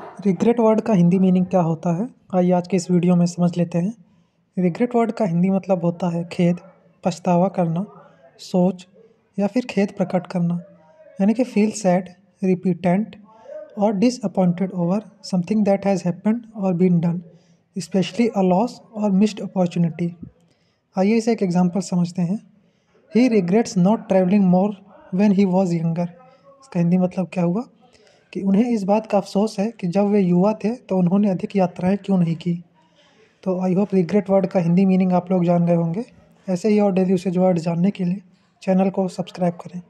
Regret word का Hindi meaning क्या होता है? आइए आज के इस वीडियो में समझ लेते हैं। रिग्रेट वर्ड का हिंदी मतलब होता है खेद, पछतावा करना, सोच या फिर खेद प्रकट करना। यानी कि feel sad repentant or disappointed over something that has happened or been done especially a loss or missed opportunity आइए इसे एक एग्जांपल समझते हैं। He regrets not travelling more when he was younger इसका हिंदी मतलब क्या हुआ? कि उन्हें इस बात का अफसोस है कि जब वे युवा थे तो उन्होंने अधिक यात्राएँ क्यों नहीं की। तो आई होप रिग्रेट वर्ड का हिंदी मीनिंग आप लोग जान गए होंगे। ऐसे ही और डेली यूसेज वर्ड जानने के लिए चैनल को सब्सक्राइब करें।